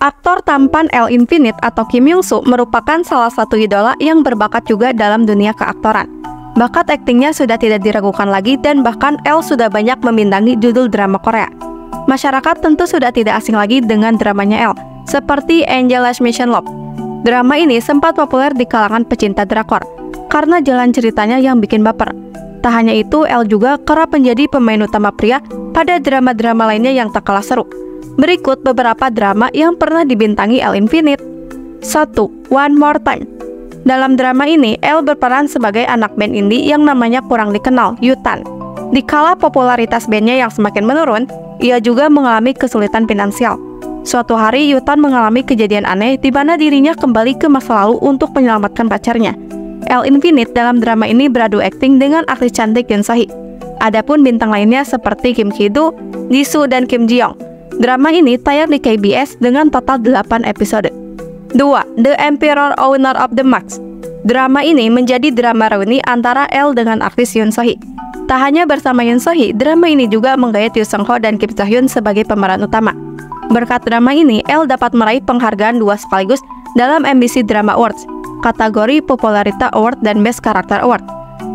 Aktor tampan L Infinite atau Kim Young Soo merupakan salah satu idola yang berbakat juga dalam dunia keaktoran. Bakat aktingnya sudah tidak diragukan lagi dan bahkan L sudah banyak membintangi judul drama Korea. Masyarakat tentu sudah tidak asing lagi dengan dramanya L, seperti Angela's Mission Love. Drama ini sempat populer di kalangan pecinta drakor, karena jalan ceritanya yang bikin baper. Tak hanya itu, L juga kerap menjadi pemain utama pria pada drama-drama lainnya yang tak kalah seru. Berikut beberapa drama yang pernah dibintangi L Infinite. 1. One More Time Dalam drama ini, L berperan sebagai anak band indie yang namanya kurang dikenal, Yutan. Di kala popularitas bandnya yang semakin menurun, ia juga mengalami kesulitan finansial. Suatu hari, Yutan mengalami kejadian aneh di mana dirinya kembali ke masa lalu untuk menyelamatkan pacarnya. L Infinite dalam drama ini beradu akting dengan aktris cantik Yoon Sohee. Adapun bintang lainnya seperti Kim Ki-doo, Jisoo, dan Kim Ji Young. Drama ini tayang di KBS dengan total 8 episode. 2. The Emperor Owner of the Max Drama ini menjadi drama reuni antara L dengan aktris Yoon Sohee. Tak hanya bersama Yoon Sohee, drama ini juga menggait Yoo Seung Ho dan Kim So Hyun sebagai pemeran utama. Berkat drama ini, L dapat meraih penghargaan dua sekaligus dalam MBC Drama Awards, kategori Popularita Award dan Best Character Award.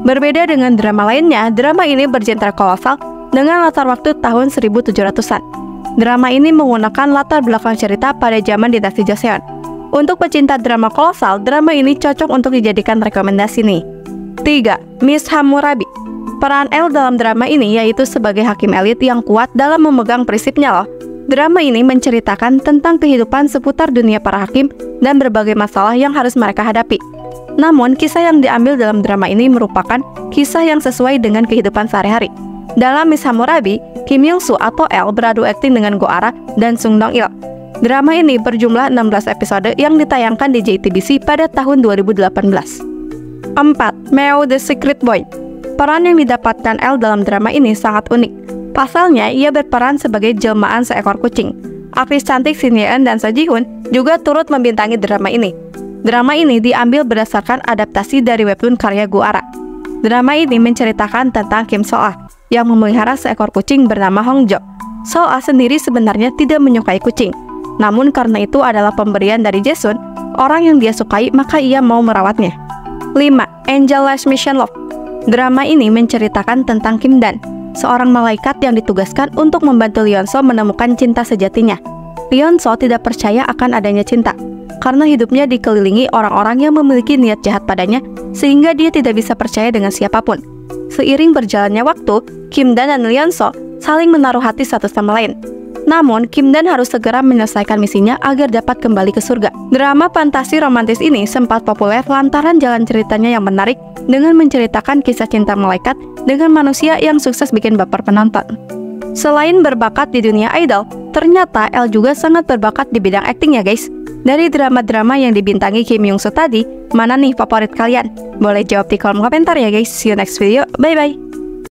Berbeda dengan drama lainnya, drama ini bergenre kolosal dengan latar waktu tahun 1700-an. Drama ini menggunakan latar belakang cerita pada zaman dinasti Joseon. Untuk pecinta drama kolosal, drama ini cocok untuk dijadikan rekomendasi nih. 3. Miss Hammurabi Peran L dalam drama ini yaitu sebagai hakim elit yang kuat dalam memegang prinsipnya loh. Drama ini menceritakan tentang kehidupan seputar dunia para hakim dan berbagai masalah yang harus mereka hadapi. Namun, kisah yang diambil dalam drama ini merupakan kisah yang sesuai dengan kehidupan sehari-hari. Dalam Miss Hammurabi, Kim Young Soo atau L beradu akting dengan Go Ara dan Sung Dong Il. Drama ini berjumlah 16 episode yang ditayangkan di JTBC pada tahun 2018. 4. Meo the Secret Boy Peran yang didapatkan L dalam drama ini sangat unik. Pasalnya, ia berperan sebagai jelmaan seekor kucing. Aktris cantik Shin dan Seo Ji-hoon juga turut membintangi drama ini. Drama ini diambil berdasarkan adaptasi dari webtoon karya Go Ara. Drama ini menceritakan tentang Kim So-ah, yang memelihara seekor kucing bernama Hongjo. Soa sendiri sebenarnya tidak menyukai kucing. Namun karena itu adalah pemberian dari Jason, orang yang dia sukai maka ia mau merawatnya. 5. Angel Last Mission Love Drama ini menceritakan tentang Kim Dan, seorang malaikat yang ditugaskan untuk membantu Lionso menemukan cinta sejatinya. Lionso tidak percaya akan adanya cinta, karena hidupnya dikelilingi orang-orang yang memiliki niat jahat padanya, sehingga dia tidak bisa percaya dengan siapa pun. Seiring berjalannya waktu, Kim Dan dan So saling menaruh hati satu sama lain. Namun, Kim Dan harus segera menyelesaikan misinya agar dapat kembali ke surga. Drama fantasi romantis ini sempat populer lantaran jalan ceritanya yang menarik dengan menceritakan kisah cinta malaikat dengan manusia yang sukses bikin baper penonton. Selain berbakat di dunia idol, ternyata El juga sangat berbakat di bidang akting ya guys. Dari drama-drama yang dibintangi Kim Young Soo tadi, mana nih favorit kalian? Boleh jawab di kolom komentar ya guys. See you next video. Bye-bye.